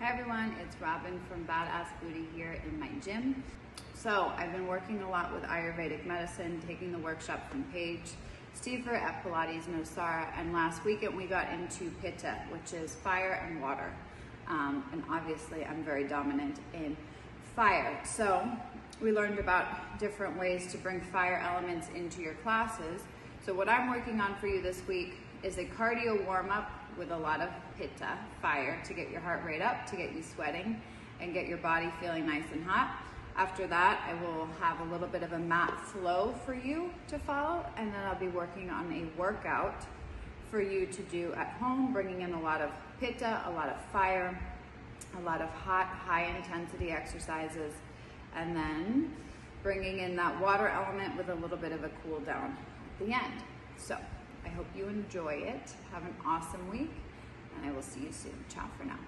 Hi everyone, it's Robin from Badass Booty here in my gym. So I've been working a lot with Ayurvedic medicine, taking the workshop from Paige Stever at Pilates Nosara, and last weekend we got into Pitta, which is fire and water. Um, and obviously I'm very dominant in fire. So we learned about different ways to bring fire elements into your classes. So what I'm working on for you this week is a cardio warm up with a lot of pitta, fire, to get your heart rate up, to get you sweating, and get your body feeling nice and hot. After that, I will have a little bit of a mat flow for you to follow, and then I'll be working on a workout for you to do at home, bringing in a lot of pitta, a lot of fire, a lot of hot, high intensity exercises, and then bringing in that water element with a little bit of a cool down at the end. So I hope you enjoy it. Have an awesome week, and I will see you soon. Ciao for now.